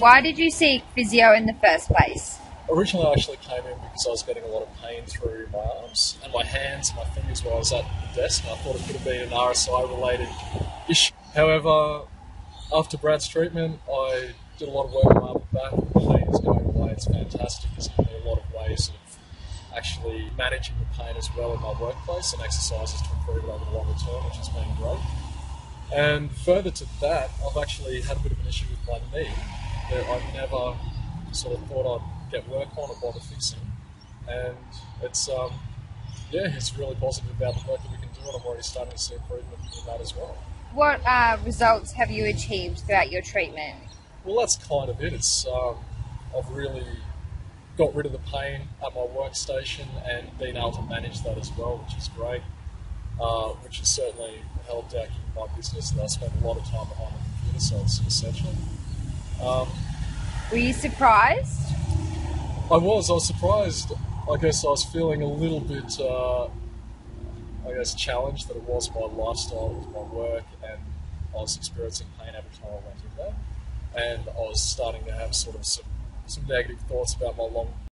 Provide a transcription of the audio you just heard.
Why did you seek physio in the first place? Originally, I actually came in because I was getting a lot of pain through my arms and my hands and my fingers while I was at the desk, and I thought it could have been an RSI related issue. However, after Brad's treatment, I did a lot of work on my back. The pain is going away. It's fantastic. Given me a lot of ways of actually managing the pain as well in my workplace and exercises to improve it over the longer term, which has been great. And further to that, I've actually had a bit of an issue with my knee that I never sort of thought I'd get work on or bother fixing. And it's, um, yeah, it's really positive about the work that we can do, and I'm already starting to see improvement in that as well. What uh, results have you achieved throughout your treatment? Well, that's kind of it. It's um, I've really got rid of the pain at my workstation and been able to manage that as well, which is great. Uh, which has certainly helped out in my business, and I spend a lot of time behind the computer, so it's essential. Um, Were you surprised? I was. I was surprised. I guess I was feeling a little bit, uh, I guess, challenged that it was my lifestyle, it was my work, and I was experiencing pain every time I went in there. And I was starting to have sort of some, some negative thoughts about my long